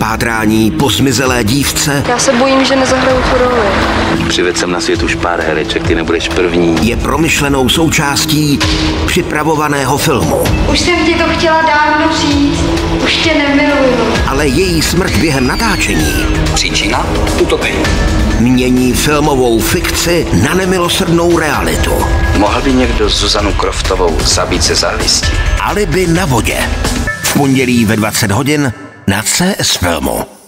Pátrání po zmizelé dívce Já se bojím, že nezahraju tu roli. Přivedl jsem na svět už pár hereček, ty nebudeš první. je promyšlenou součástí připravovaného filmu. Už jsem ti to chtěla dávno říct. Už tě nemiluju. Ale její smrt během natáčení Příčina? Utopení. mění filmovou fikci na nemilosrdnou realitu. Mohl by někdo Zuzanu Kroftovou zabít se závisti? Alibi na vodě. V pondělí ve 20 hodin na CS Filmu.